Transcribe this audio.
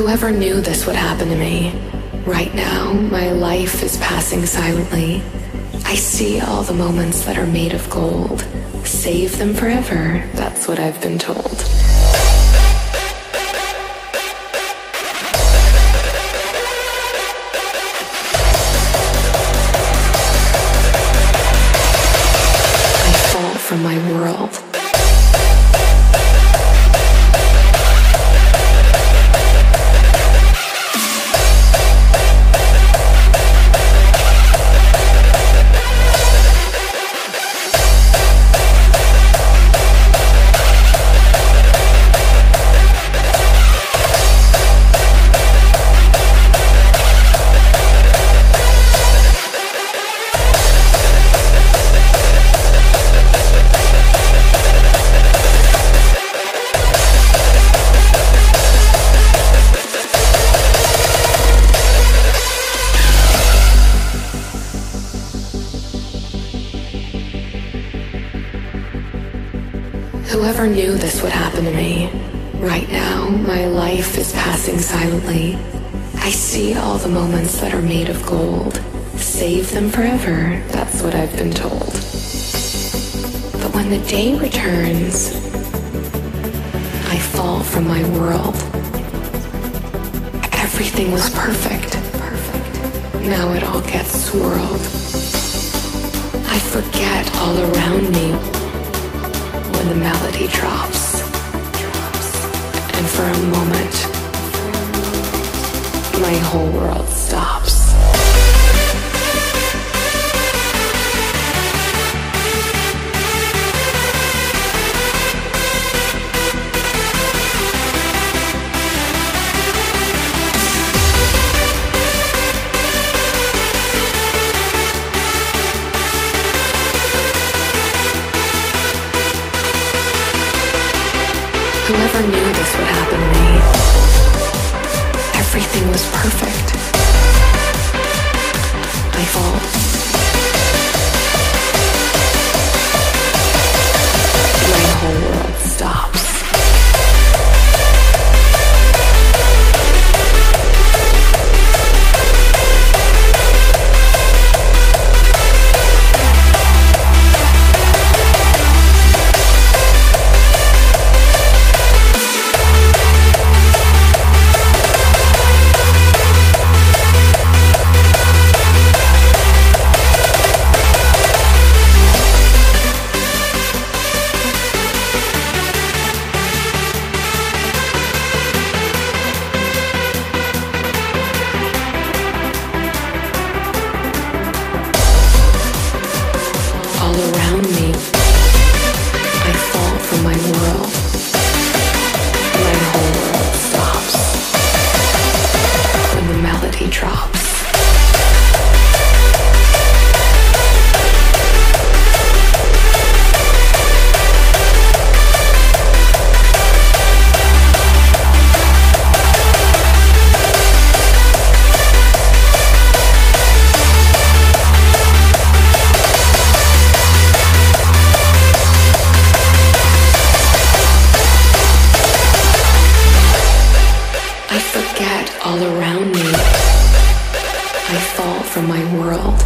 Whoever knew this would happen to me? Right now, my life is passing silently. I see all the moments that are made of gold. Save them forever, that's what I've been told. Whoever knew this would happen to me? Right now, my life is passing silently. I see all the moments that are made of gold. Save them forever, that's what I've been told. But when the day returns, I fall from my world. Everything was perfect. Perfect. Now it all gets swirled. I forget all around me the melody drops. And for a moment, my whole world Whoever knew this would happen to me? Everything was perfect. I fall. all around me. I fall from my world.